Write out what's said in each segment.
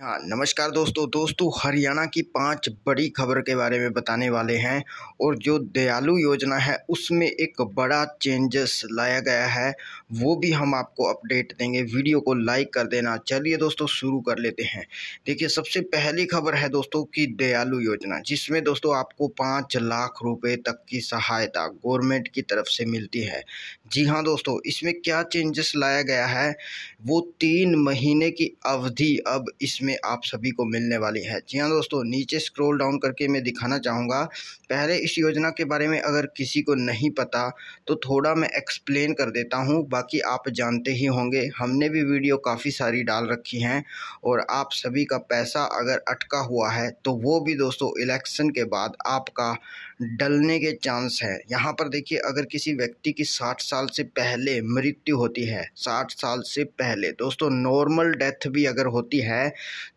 हाँ नमस्कार दोस्तों। दोस्तों, हरियाणा की पाँच बड़ी खबर के बारे में बताने वाले हैं और जो दयालु योजना है, उसमें एक बड़ा चेंजेस लाया गया है, वो भी हम आपको अपडेट देंगे। वीडियो को लाइक कर देना। चलिए दोस्तों, शुरू कर लेते हैं। देखिए, सबसे पहली खबर है दोस्तों की दयालु योजना, जिसमें दोस्तों आपको पाँच लाख रुपये तक की सहायता गवर्नमेंट की तरफ़ से मिलती है। जी हाँ दोस्तों, इसमें क्या चेंजेस लाया गया है? वो तीन महीने की अवधि अब इसमें में आप सभी को मिलने वाली है। जी हाँ दोस्तों, नीचे स्क्रॉल डाउन करके मैं दिखाना चाहूँगा। पहले इस योजना के बारे में अगर किसी को नहीं पता तो थोड़ा मैं एक्सप्लेन कर देता हूँ। बाकी आप जानते ही होंगे, हमने भी वीडियो काफ़ी सारी डाल रखी हैं और आप सभी का पैसा अगर अटका हुआ है तो वो भी दोस्तों इलेक्शन के बाद आपका डलने के चांस है। यहाँ पर देखिए, अगर किसी व्यक्ति की साठ साल से पहले मृत्यु होती है, साठ साल से पहले, दोस्तों, नॉर्मल डेथ भी अगर होती है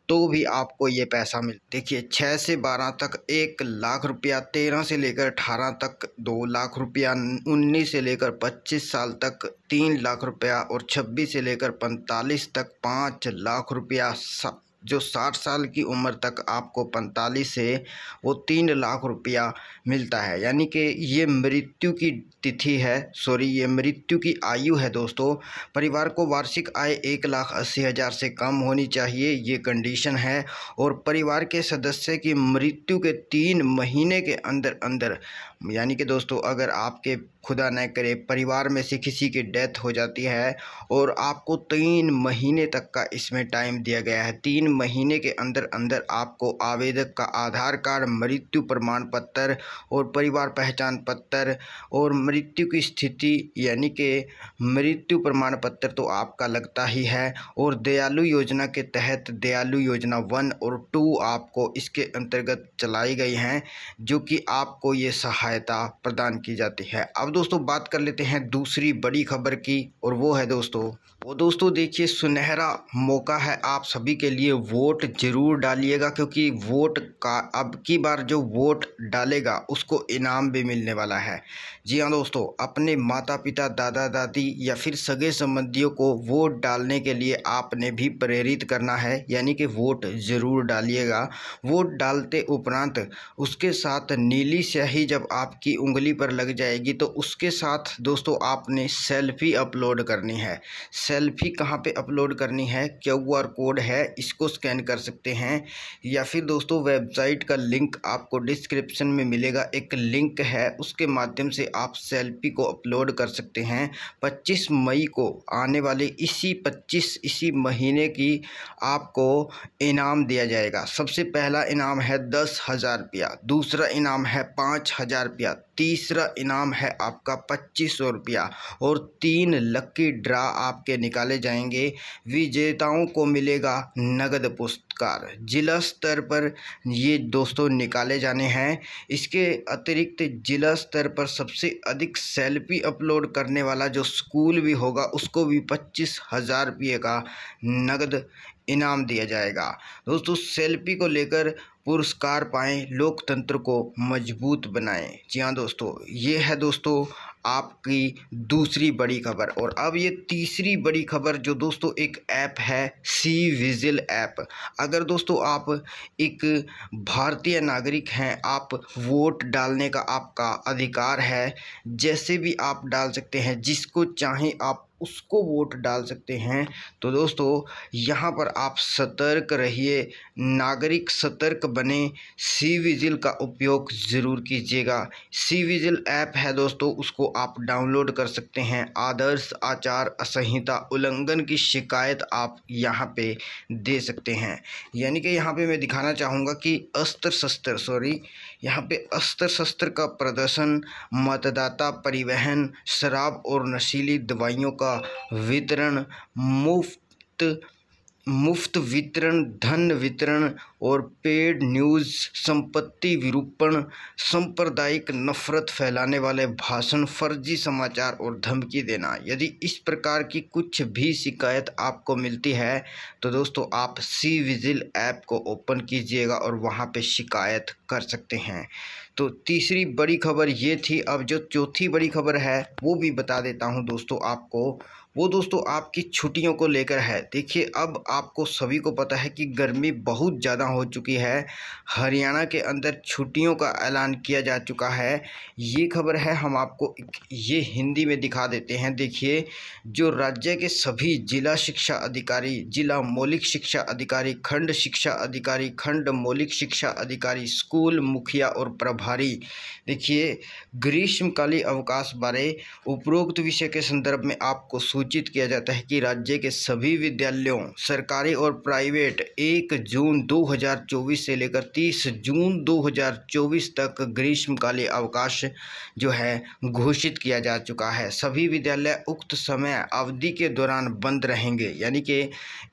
तो भी आपको ये पैसा मिल, देखिए छः से बारह तक एक लाख रुपया, तेरह से लेकर अठारह तक दो लाख रुपया, उन्नीस से लेकर पच्चीस साल तक तीन लाख रुपया और छब्बीस से लेकर पैंतालीस तक पाँच लाख रुपया जो साठ साल की उम्र तक आपको पैंतालीस से वो तीन लाख रुपया मिलता है। यानी कि ये मृत्यु की तिथि है, सॉरी, ये मृत्यु की आयु है दोस्तों। परिवार को वार्षिक आय एक लाख अस्सी हज़ार से कम होनी चाहिए, ये कंडीशन है। और परिवार के सदस्य की मृत्यु के तीन महीने के अंदर अंदर, यानी कि दोस्तों, अगर आपके खुदा न करे, परिवार में से किसी की डेथ हो जाती है और आपको तीन महीने तक का इसमें टाइम दिया गया है, तीन महीने के अंदर अंदर आपको आवेदक का आधार कार्ड, मृत्यु प्रमाण पत्र और परिवार पहचान पत्र और मृत्यु की स्थिति यानी कि मृत्यु प्रमाण पत्र तो आपका लगता ही है और दयालु योजना के तहत दयालु योजना वन और टू आपको इसके अंतर्गत चलाई गई हैं, जो कि आपको ये सहायता प्रदान की जाती है। अब दोस्तों बात कर लेते हैं दूसरी बड़ी खबर की और वो है दोस्तों, वो दोस्तों देखिए सुनहरा मौका है आप सभी के लिए वोट ज़रूर डालिएगा, क्योंकि वोट का, अब की बार जो वोट डालेगा, उसको इनाम भी मिलने वाला है। जी हाँ दोस्तों, अपने माता पिता दादा दादी या फिर सगे संबंधियों को वोट डालने के लिए आपने भी प्रेरित करना है, यानी कि वोट ज़रूर डालिएगा। वोट डालते उपरांत उसके साथ नीली स्याही जब आपकी उंगली पर लग जाएगी तो उसके साथ दोस्तों आपने सेल्फी अपलोड करनी है। सेल्फी कहाँ पे अपलोड करनी है? क्यू आर कोड है, इसको स्कैन कर सकते हैं। या फिर दोस्तों, वेबसाइट का लिंक आपको डिस्क्रिप्शन में मिलेगा। एक लिंक है, उसके माध्यम से आप सेल्फी को अपलोड कर सकते हैं। 25 मई को आने वाले इसी 25 इसी महीने की आपको इनाम दिया जाएगा। सबसे पहला इनाम है दस हज़ार रुपया, दूसरा इनाम है पाँच हज़ार रुपया तीसरा इनाम है आपका पच्चीस सौ रुपया और तीन लक्की ड्रा आपके निकाले जाएँगे। विजेताओं को मिलेगा नगद पुरस्कार। जिला स्तर पर ये दोस्तों निकाले जाने हैं। इसके अतिरिक्त जिला स्तर पर सबसे अधिक सेल्फी अपलोड करने वाला जो स्कूल भी होगा, उसको भी पच्चीस हज़ार रुपये का नगद इनाम दिया जाएगा। दोस्तों, सेल्फी को लेकर पुरस्कार पाएँ, लोकतंत्र को मज़बूत बनाएँ। जी हाँ दोस्तों, ये है दोस्तों आपकी दूसरी बड़ी खबर और अब ये तीसरी बड़ी खबर जो दोस्तों एक ऐप है, सी विजिल ऐप। अगर दोस्तों आप एक भारतीय नागरिक हैं, आप वोट डालने का आपका अधिकार है, जैसे भी आप डाल सकते हैं, जिसको चाहे आप उसको वोट डाल सकते हैं। तो दोस्तों, यहाँ पर आप सतर्क रहिए, नागरिक सतर्क बने, सी विजिल का उपयोग ज़रूर कीजिएगा। सी विजिल ऐप है दोस्तों, उसको आप डाउनलोड कर सकते हैं। आदर्श आचार संहिता उल्लंघन की शिकायत आप यहाँ पे दे सकते हैं। यानी कि यहाँ पे मैं दिखाना चाहूँगा कि अस्त्र शस्त्र, सॉरी, यहाँ पे अस्त्र शस्त्र का प्रदर्शन, मतदाता परिवहन, शराब और नशीली दवाइयों का वितरण मुफ़्त मुफ़्त वितरण, धन वितरण और पेड न्यूज़ संपत्ति विरूपण, सांप्रदायिक नफरत फैलाने वाले भाषण, फर्जी समाचार और धमकी देना। यदि इस प्रकार की कुछ भी शिकायत आपको मिलती है तो दोस्तों आप सी विजिल ऐप को ओपन कीजिएगा और वहाँ पे शिकायत कर सकते हैं। तो तीसरी बड़ी खबर ये थी, अब जो चौथी बड़ी खबर है, वो भी बता देता हूँ दोस्तों आपको। वो दोस्तों आपकी छुट्टियों को लेकर है। देखिए, अब आपको सभी को पता है कि गर्मी बहुत ज़्यादा हो चुकी है। हरियाणा के अंदर छुट्टियों का ऐलान किया जा चुका है। ये खबर है, हम आपको ये हिंदी में दिखा देते हैं। देखिए, जो राज्य के सभी जिला शिक्षा अधिकारी, जिला मौलिक शिक्षा अधिकारी, खंड शिक्षा अधिकारी, खंड मौलिक शिक्षा अधिकारी, स्कूल मुखिया और प्रभारी, देखिए, ग्रीष्मकालीन अवकाश बारे उपरोक्त विषय के संदर्भ में आपको सूचित किया जाता है कि राज्य के सभी विद्यालयों, सरकारी और प्राइवेट, एक जून 2024 से लेकर 30 जून 2024 तक ग्रीष्मकालीन अवकाश जो है, घोषित किया जा चुका है। सभी विद्यालय उक्त समय अवधि के दौरान बंद रहेंगे, यानी कि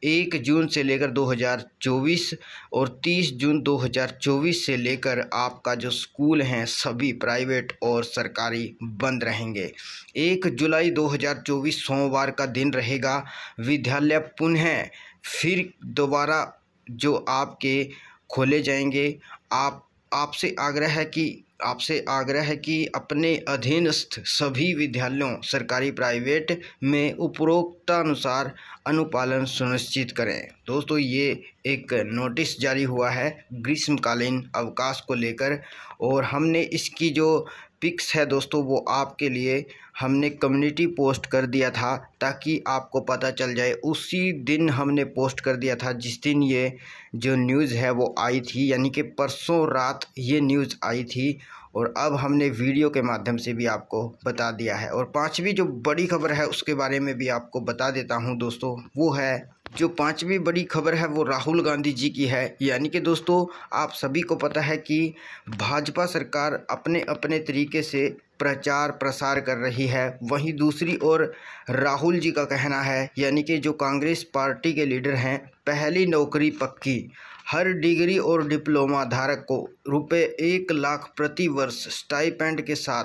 एक जून से लेकर 2024 और 30 जून 2024 से लेकर आपका जो स्कूल हैं, सभी प्राइवेट और सरकारी बंद रहेंगे। एक जुलाई 2024 सोमवार का दिन रहेगा। विद्यालय पुनः फिर दोबारा जो आपके खोले जाएँगे। आप, आपसे आग्रह है कि, आपसे आग्रह है कि अपने अधीनस्थ सभी विद्यालयों, सरकारी, प्राइवेट में उपरोक्तानुसार अनुपालन सुनिश्चित करें। दोस्तों, ये एक नोटिस जारी हुआ है ग्रीष्मकालीन अवकाश को लेकर और हमने इसकी जो पिक्स है दोस्तों, वो आपके लिए हमने कम्युनिटी पोस्ट कर दिया था ताकि आपको पता चल जाए। उसी दिन हमने पोस्ट कर दिया था, जिस दिन ये जो न्यूज़ है वो आई थी, यानी कि परसों रात ये न्यूज़ आई थी और अब हमने वीडियो के माध्यम से भी आपको बता दिया है। और पांचवी जो बड़ी खबर है, उसके बारे में भी आपको बता देता हूँ दोस्तों, वो है, जो पांचवी बड़ी खबर है, वो राहुल गांधी जी की है। यानी कि दोस्तों, आप सभी को पता है कि भाजपा सरकार अपने अपने तरीके से प्रचार प्रसार कर रही है। वहीं दूसरी ओर राहुल जी का कहना है, यानी कि जो कांग्रेस पार्टी के लीडर हैं, पहली नौकरी पक्की। हर डिग्री और डिप्लोमा धारक को रुपये एक लाख प्रति वर्ष स्टाइपेंड के साथ।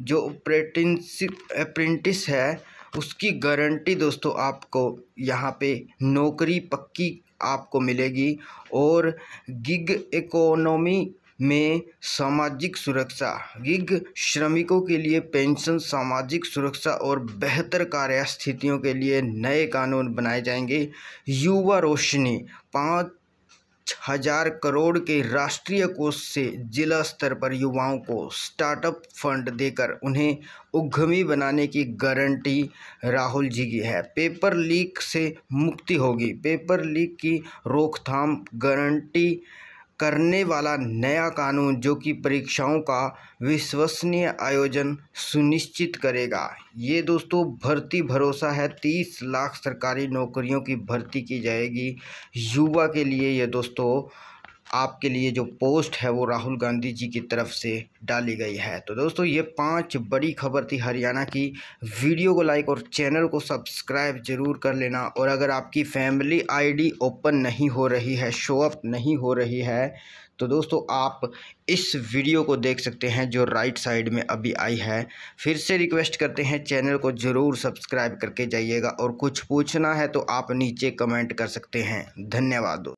जो अप्रेंटिस है, उसकी गारंटी दोस्तों आपको यहाँ पे नौकरी पक्की आपको मिलेगी और गिग इकोनॉमी में सामाजिक सुरक्षा, गिग श्रमिकों के लिए पेंशन, सामाजिक सुरक्षा और बेहतर कार्य स्थितियों के लिए नए कानून बनाए जाएँगे। युवा रोशनी, पाँच हज़ार करोड़ के राष्ट्रीय कोष से जिला स्तर पर युवाओं को स्टार्टअप फंड देकर उन्हें उद्यमी बनाने की गारंटी राहुल जी की है। पेपर लीक से मुक्ति होगी। पेपर लीक की रोकथाम गारंटी करने वाला नया कानून जो कि परीक्षाओं का विश्वसनीय आयोजन सुनिश्चित करेगा। ये दोस्तों, भर्ती भरोसा है। तीस लाख सरकारी नौकरियों की भर्ती की जाएगी। युवा के लिए ये दोस्तों आपके लिए जो पोस्ट है वो राहुल गांधी जी की तरफ़ से डाली गई है। तो दोस्तों, ये पाँच बड़ी खबर थी हरियाणा की। वीडियो को लाइक और चैनल को सब्सक्राइब ज़रूर कर लेना और अगर आपकी फैमिली आईडी ओपन नहीं हो रही है, शो अप नहीं हो रही है तो दोस्तों, आप इस वीडियो को देख सकते हैं जो राइट साइड में अभी आई है। फिर से रिक्वेस्ट करते हैं, चैनल को ज़रूर सब्सक्राइब करके जाइएगा और कुछ पूछना है तो आप नीचे कमेंट कर सकते हैं। धन्यवाद